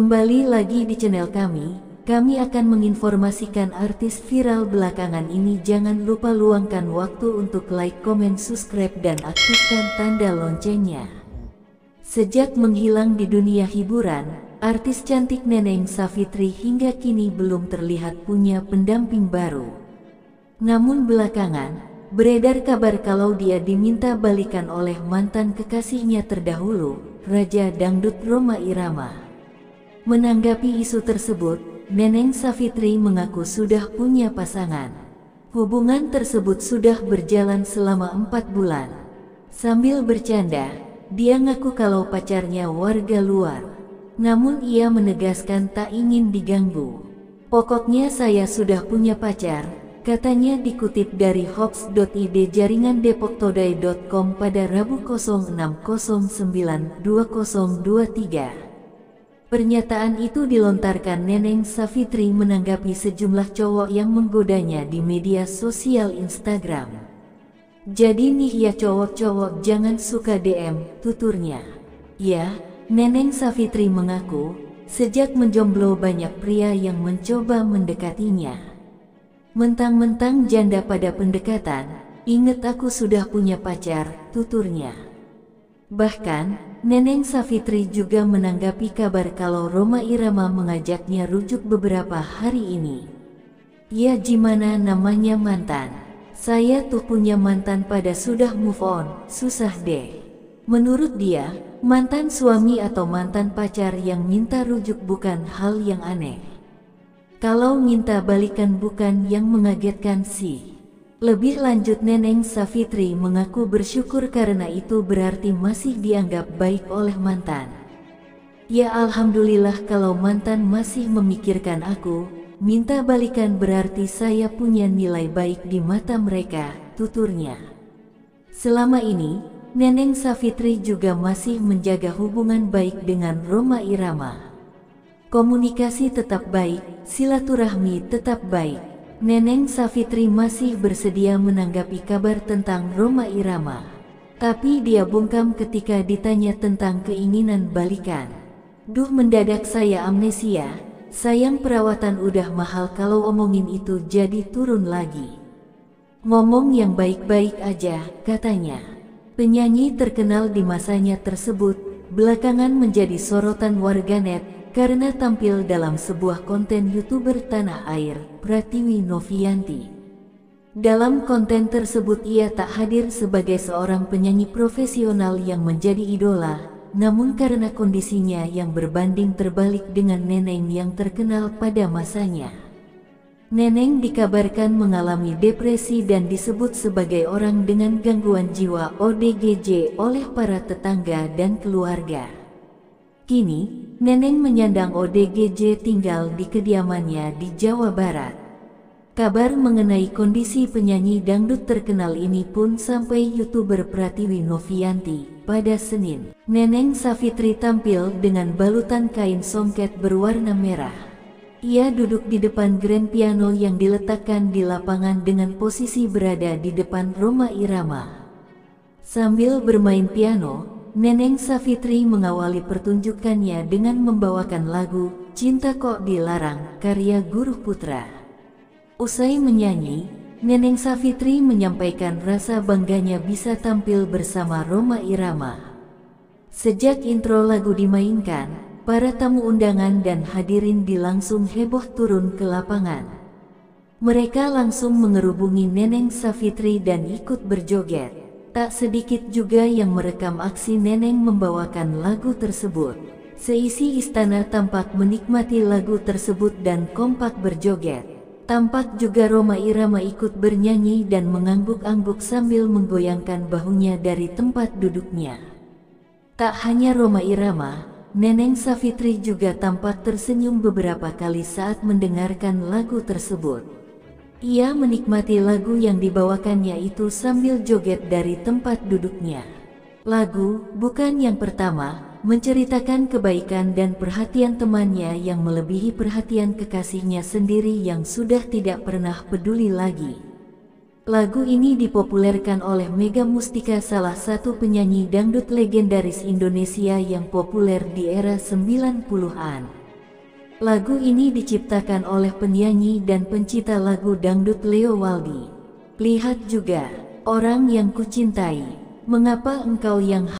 Kembali lagi di channel kami, kami akan menginformasikan artis viral belakangan ini jangan lupa luangkan waktu untuk like, komen, subscribe dan aktifkan tanda loncengnya. Sejak menghilang di dunia hiburan, artis cantik Neneng Savitri hingga kini belum terlihat punya pendamping baru. Namun belakangan, beredar kabar kalau dia diminta balikan oleh mantan kekasihnya terdahulu, Raja Dangdut Roma Irama. Menanggapi isu tersebut, Neneng Savitri mengaku sudah punya pasangan. Hubungan tersebut sudah berjalan selama empat bulan. Sambil bercanda, dia ngaku kalau pacarnya warga luar. Namun ia menegaskan tak ingin diganggu. Pokoknya saya sudah punya pacar, katanya dikutip dari hoax.id jaringan depoktoday.com pada Rabu 06092023. Pernyataan itu dilontarkan Neneng Savitri menanggapi sejumlah cowok yang menggodanya di media sosial Instagram. Jadi nih ya cowok-cowok jangan suka DM, tuturnya. Ya, Neneng Savitri mengaku, sejak menjomblo banyak pria yang mencoba mendekatinya. Mentang-mentang janda pada pendekatan, inget aku sudah punya pacar, tuturnya. Bahkan, Neneng Savitri juga menanggapi kabar kalau Roma Irama mengajaknya rujuk beberapa hari ini. Ya gimana namanya mantan? Saya tuh punya mantan pada sudah move on, susah deh. Menurut dia, mantan suami atau mantan pacar yang minta rujuk bukan hal yang aneh. Kalau minta balikan bukan yang mengagetkan sih. Lebih lanjut Neneng Savitri mengaku bersyukur karena itu berarti masih dianggap baik oleh mantan. Ya Alhamdulillah kalau mantan masih memikirkan aku, minta balikan berarti saya punya nilai baik di mata mereka, tuturnya. Selama ini, Neneng Savitri juga masih menjaga hubungan baik dengan Roma Irama. Komunikasi tetap baik, silaturahmi tetap baik. Neneng Savitri masih bersedia menanggapi kabar tentang Roma Irama. Tapi dia bungkam ketika ditanya tentang keinginan balikan. Duh mendadak saya amnesia, sayang perawatan udah mahal kalau omongin itu jadi turun lagi. Ngomong yang baik-baik aja, katanya. Penyanyi terkenal di masanya tersebut, belakangan menjadi sorotan warganet karena tampil dalam sebuah konten YouTuber tanah air, Pratiwi Novianti. Dalam konten tersebut ia tak hadir sebagai seorang penyanyi profesional yang menjadi idola, namun karena kondisinya yang berbanding terbalik dengan Neneng yang terkenal pada masanya. Neneng dikabarkan mengalami depresi dan disebut sebagai orang dengan gangguan jiwa ODGJ oleh para tetangga dan keluarga. Kini, Neneng menyandang ODGJ tinggal di kediamannya di Jawa Barat. Kabar mengenai kondisi penyanyi dangdut terkenal ini pun sampai YouTuber Pratiwi Novianti pada Senin. Neneng Savitri tampil dengan balutan kain songket berwarna merah. Ia duduk di depan grand piano yang diletakkan di lapangan dengan posisi berada di depan Roma Irama. Sambil bermain piano, Neneng Savitri mengawali pertunjukannya dengan membawakan lagu Cinta Kok Dilarang karya Guru Putra. Usai menyanyi, Neneng Savitri menyampaikan rasa bangganya bisa tampil bersama Roma Irama. Sejak intro lagu dimainkan, para tamu undangan dan hadirin dilangsung heboh turun ke lapangan. Mereka langsung mengerubungi Neneng Savitri dan ikut berjoget. Tak sedikit juga yang merekam aksi Neneng membawakan lagu tersebut. Seisi istana tampak menikmati lagu tersebut dan kompak berjoget. Tampak juga Roma Irama ikut bernyanyi dan mengangguk-angguk sambil menggoyangkan bahunya dari tempat duduknya. Tak hanya Roma Irama, Neneng Savitri juga tampak tersenyum beberapa kali saat mendengarkan lagu tersebut. Ia menikmati lagu yang dibawakannya itu sambil joget dari tempat duduknya. Lagu, bukan yang pertama, menceritakan kebaikan dan perhatian temannya yang melebihi perhatian kekasihnya sendiri yang sudah tidak pernah peduli lagi. Lagu ini dipopulerkan oleh Mega Mustika salah satu penyanyi dangdut legendaris Indonesia yang populer di era 90-an. Lagu ini diciptakan oleh penyanyi dan pencipta lagu dangdut Leo Waldi. Lihat juga, orang yang kucintai, mengapa engkau yang